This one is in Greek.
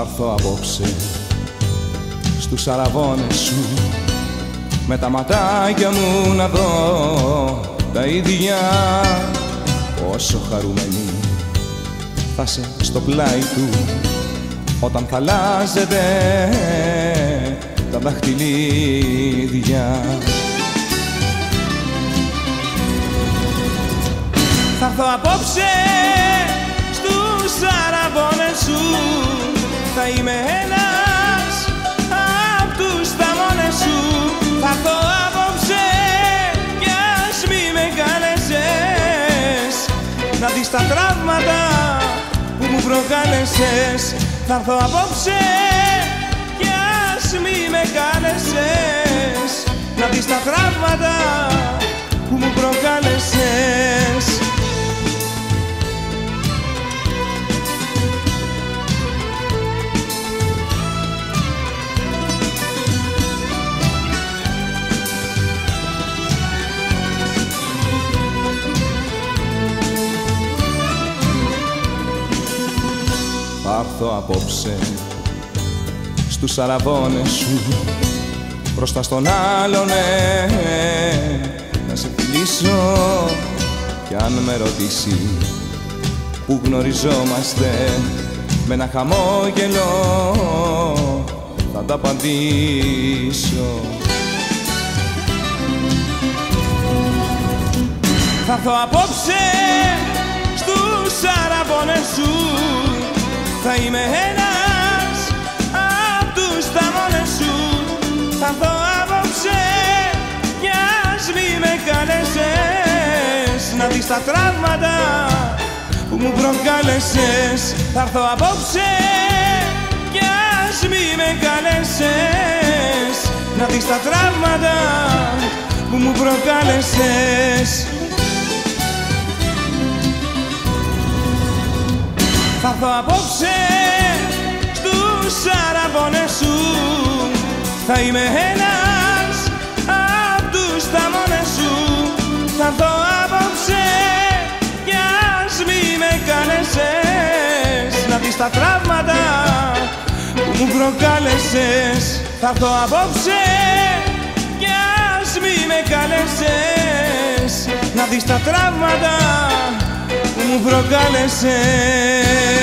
έρθω απόψε στους αραβώνες σου. Με τα ματάκια μου να δω τα ίδια. Πόσο χαρούμενη θα σε στο πλάι του όταν θα αλλάζετε τα δαχτυλίδια. Θα έρθω απόψε είμαι ένας απ' τους θαμώνες σου. Θα έρθω απόψε κι ας μη με κάλεσες να δεις τα τραύματα που μου προκάλεσες. Θα έρθω απόψε κι ας μη με κάλεσες να δεις τα τραύματα Θα έρθω απόψε στους αραβώνες σου μπροστά στον άλλον ναι, να σε φιλήσω κι αν με ρωτήσει που γνωριζόμαστε με ένα χαμόγελο θα τα απαντήσω. Θα έρθω απόψε στους αραβώνες σου θα είμαι ένας απ' τους θαμώνες σου. Θα έρθω απόψε κι ας μη με κάλεσες να δεις τα τραύματα που μου προκάλεσες. Θα έρθω απόψε κι ας μη με κάλεσες να δεις τα τραύματα που μου προκάλεσες Θα έρθω απόψε στους αραβώνες σου. Θα είμαι ένας απ' τους θαμώνες σου. Θα έρθω απόψε κι ας μη με κάλεσες Να δεις τα τραύματα που μου προκάλεσες. Θα έρθω απόψε κι ας μη με κάλεσες Να δεις τα τραύματα που μου προκάλεσες